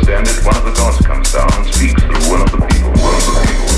understand it, one of the gods comes down and speaks through one of the people, one of the people.